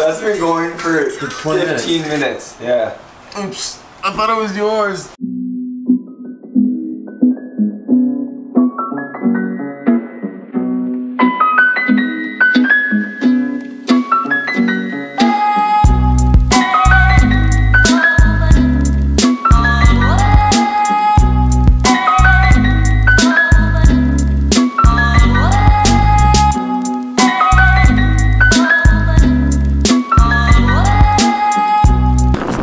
That's been going for 20 minutes. 15 minutes. Yeah. Oops. I thought it was yours.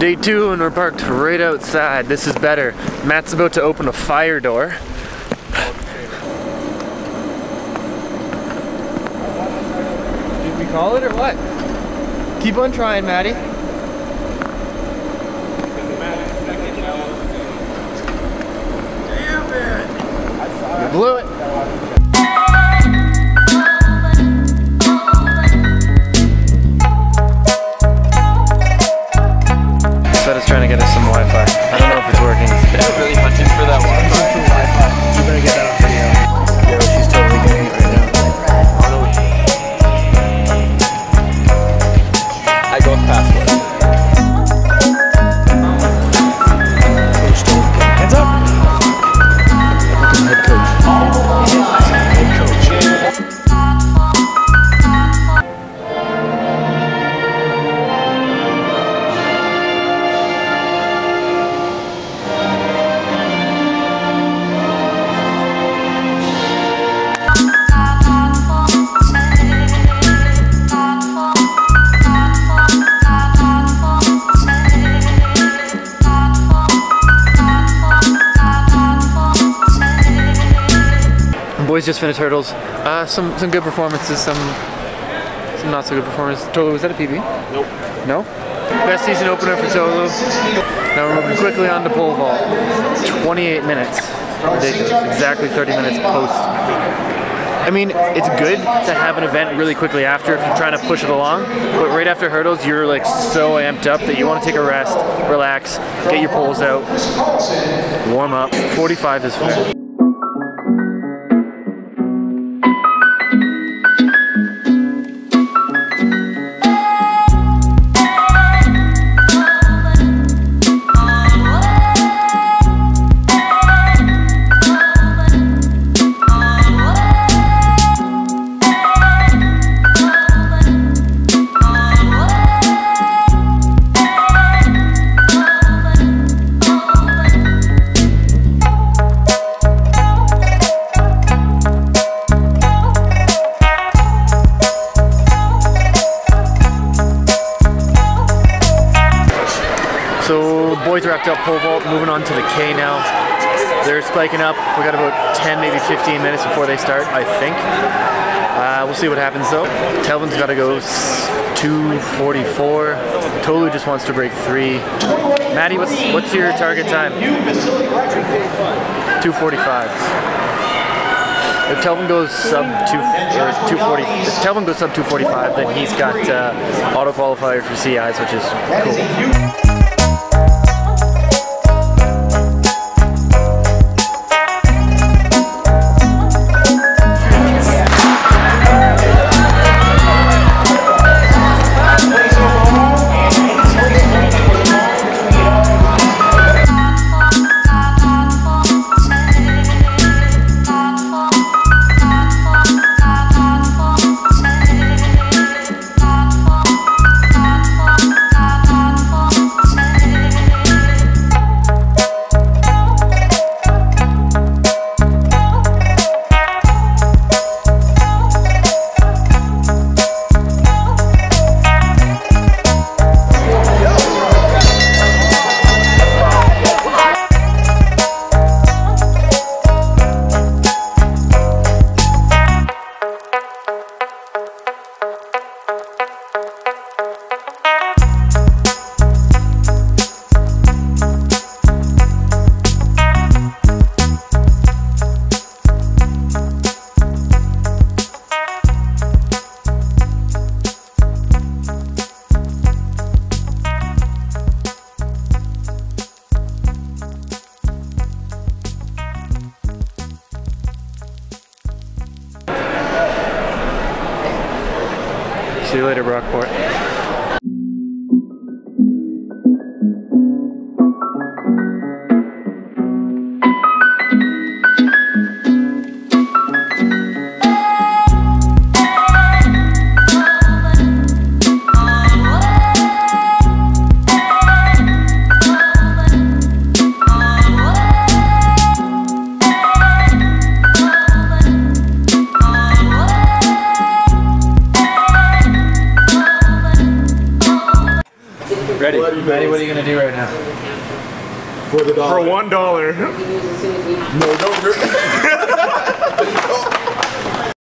Day two and we're parked right outside. This is better. Matt's about to open a fire door. Did we call it or what? Keep on trying, Maddie. Boys just finished hurdles. Uh, some some good performances, some some not so good performances. Tolu, was that a PB? Nope. No? Best season opener for Tolu. Now we're moving quickly on to pole vault. 28 minutes. Ridiculous. Exactly 30 minutes post. I mean, it's good to have an event really quickly after if you're trying to push it along, but right after hurdles, you're like so amped up that you want to take a rest, relax, get your poles out, warm up. 45 is fair. Wrapped up pole vault, moving on to the K now. They're spiking up. We got about 10, maybe 15 minutes before they start, I think. Uh, we'll see what happens though. Telvin's got to go 244. Tolu just wants to break three. Maddie, what's what's your target time? 245. If Telvin goes sub two or 240, if Telvin goes sub 245, then he's got uh, auto qualifier for CIs, which is cool. See you later, Brockport. Ready. Bloody Maddie, what are you gonna do right now? For the dollar. For one dollar. No, don't.